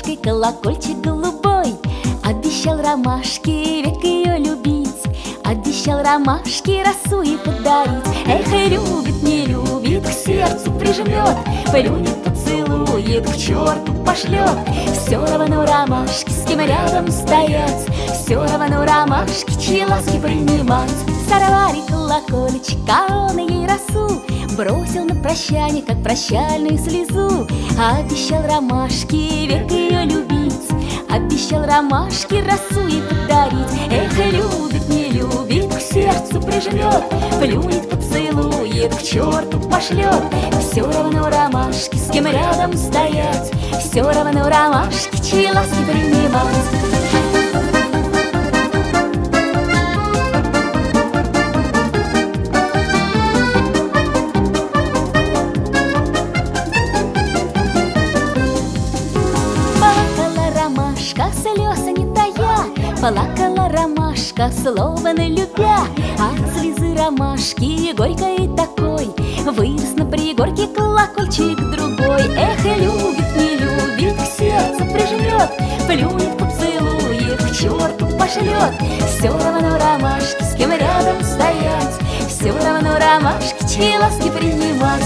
ромашкой колокольчик голубой. Обещал ромашке век ее любить. Обещал ромашке росу и подарить. Эх, любит, не любит, к сердцу прижмет Плюнет, поцелует, черту пошлет Все равно ромашки, с кем рядом стоять Все равно ромашки, чьи ласки принимать Сорвали колокольчик, а он ей росу Бросил на прощание, как прощальную слезу. Обещал ромашки век ее любить. Обещал ромашки росу ей подарить. Эх, любит, не любит, к сердцу прижмет Плюнет, поцелует, к черту пошлет Все равно ромашки, с кем рядом стоять Все равно ромашки, чьи ласки принимать? Плакала ромашка, словно любя. От слезы ромашки горькой такой. Вырос на пригорке колокольчик другой. Эх, любит, Плюнет, поцелует, к черту пошлет. Все равно ромашки, с кем рядом стоять. Все равно ромашки, чьи ласки принимать.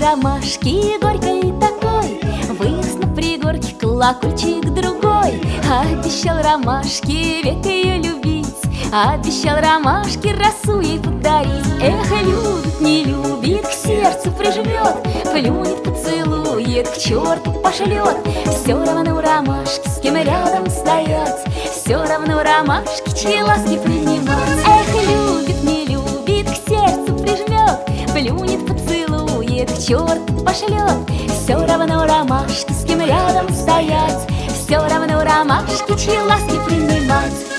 Ромашки горькой такой Вырос на пригорке колокольчик другой Обещал ромашки век ее любить. Обещал ромашки росу ей подарить. Эх, любит, не любит, к сердцу прижмет Плюнет, поцелует, к черту пошлет Все равно ромашки, с кем рядом стоять Все равно ромашки, чьи ласки принимать. Эх, любит, не любит, к сердцу прижмет Плюнет, поцелует, к черту пошлет Все равно ромашки, с кем рядом стоять Все равно ромашки, чьи ласки принимать